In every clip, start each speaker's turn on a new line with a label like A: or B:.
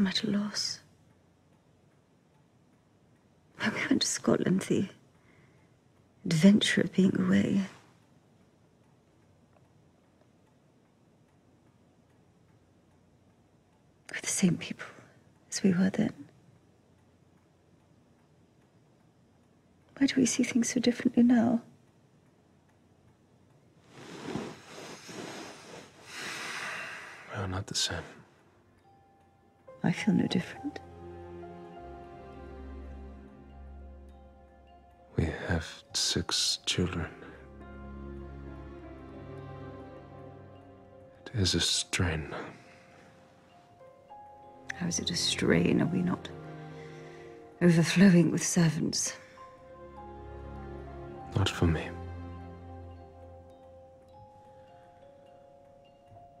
A: I'm at a loss. When we went to Scotland, the adventure of being away. With the same people as we were then. Why do we see things so differently now?
B: We are not the same.
A: I feel no different.
B: We have six children. It is a strain.
A: How is it a strain? Are we not overflowing with servants?
B: Not for me.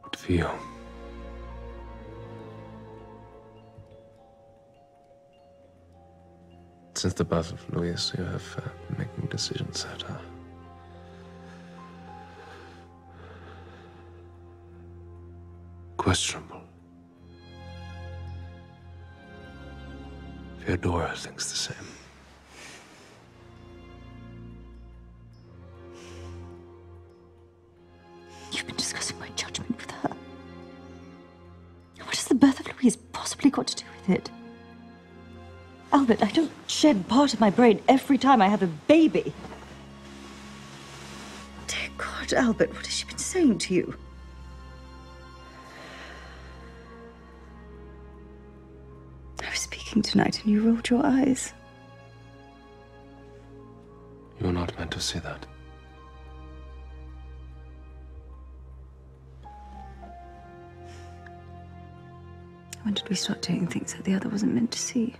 B: But for you. Since the birth of Louise, you have uh, been making decisions that are questionable. Feodora thinks the same.
A: You've been discussing my judgment with her. What has the birth of Louise possibly got to do with it? Albert, I don't shed part of my brain every time I have a baby. Dear God, Albert, what has she been saying to you? I was speaking tonight and you rolled your eyes.
B: You were not meant to see that.
A: When did we start doing things that the other wasn't meant to see?